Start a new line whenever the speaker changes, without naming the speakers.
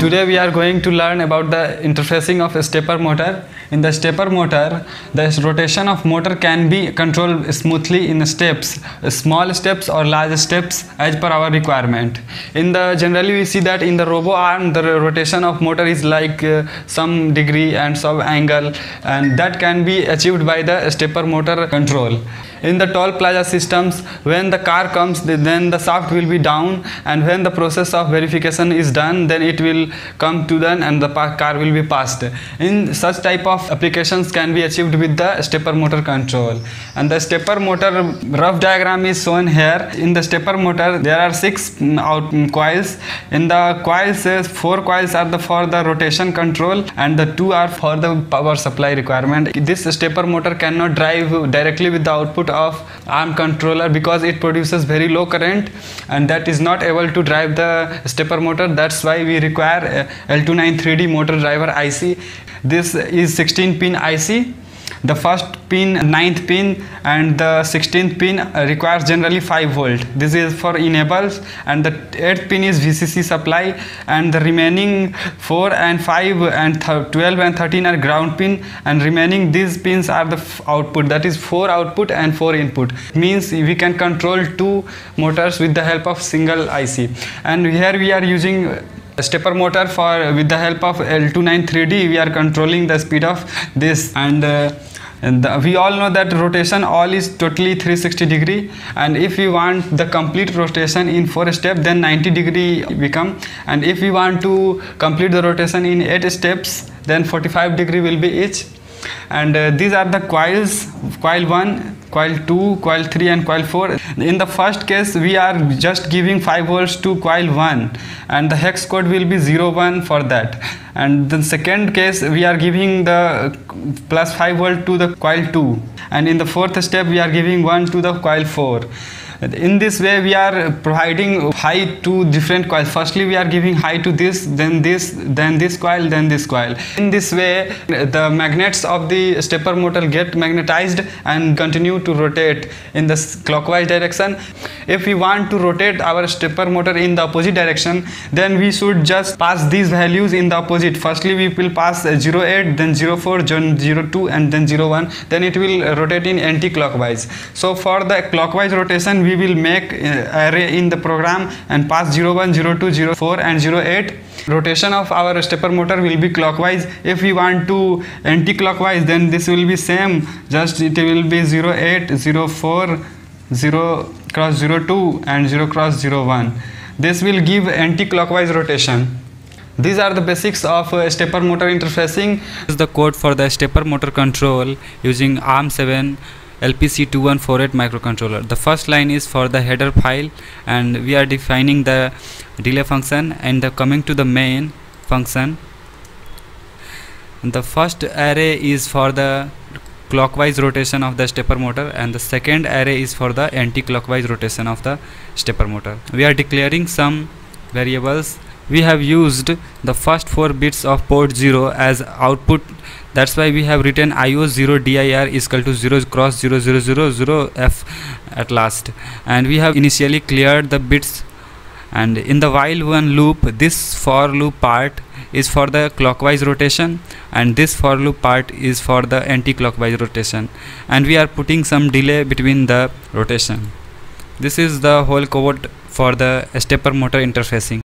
Today we are going to learn about the interfacing of a stepper motor. In the stepper motor, the rotation of motor can be controlled smoothly in steps, small steps or large steps as per our requirement. In the generally we see that in the robo arm the rotation of motor is like uh, some degree and some angle and that can be achieved by the stepper motor control in the toll plaza systems when the car comes then the shaft will be down and when the process of verification is done then it will come to then and the car will be passed. In such type of applications can be achieved with the stepper motor control. And the stepper motor rough diagram is shown here. In the stepper motor there are six mm, out mm, coils. In the coils uh, four coils are the for the rotation control and the two are for the power supply requirement. This stepper motor cannot drive directly with the output of arm controller because it produces very low current and that is not able to drive the stepper motor. That's why we require Uh, L293D motor driver IC this is 16 pin IC the first pin 9th pin and the 16th pin requires generally 5 volt. This is for enables and the 8th pin is vcc supply and the remaining 4 and 5 and 12 and 13 are ground pin and remaining these pins are the output. That is 4 output and 4 input. Means we can control two motors with the help of single ic and here we are using stepper motor for with the help of L293D we are controlling the speed of this. And uh, and the, we all know that rotation all is totally 360 degree. And if we want the complete rotation in four step then 90 degree become and if we want to complete the rotation in eight steps then 45 degree will be each and uh, these are the coils coil 1 coil 2 coil 3 and coil 4 in the first case we are just giving 5 volts to coil 1 and the hex code will be 01 for that. And the second case we are giving the plus 5 volt to the coil 2 and in the fourth step we are giving 1 to the coil 4 in this way we are providing high to different coils firstly we are giving high to this then this then this coil then this coil. In this way the magnets of the stepper motor get magnetized and continue to rotate in the clockwise direction. If we want to rotate our stepper motor in the opposite direction then we should just pass these values in the opposite. Firstly we will pass 08 then 04 02 and then 01 then it will rotate in anti-clockwise. So for the clockwise rotation we will make uh, array in the program and pass 01 02 04 and 08 rotation of our stepper motor will be clockwise. If we want to anti-clockwise then this will be same. Just it will be 08 04 0 cross 02 and 0 cross 01 this will give anti-clockwise rotation. These are the basics of uh, stepper motor interfacing.
This is the code for the stepper motor control using ARM7 LPC2148 microcontroller. The first line is for the header file and we are defining the delay function and the coming to the main function. The first array is for the clockwise rotation of the stepper motor and the second array is for the anti-clockwise rotation of the stepper motor. We are declaring some variables. We have used the first 4 bits of port 0 as output that's why we have written io0 dir is equal to 0 cross 0 0 0 0 f at last. And we have initially cleared the bits. And in the while one loop this for loop part is for the clockwise rotation. And this for loop part is for the anti-clockwise rotation. And we are putting some delay between the rotation. This is the whole code for the stepper motor interfacing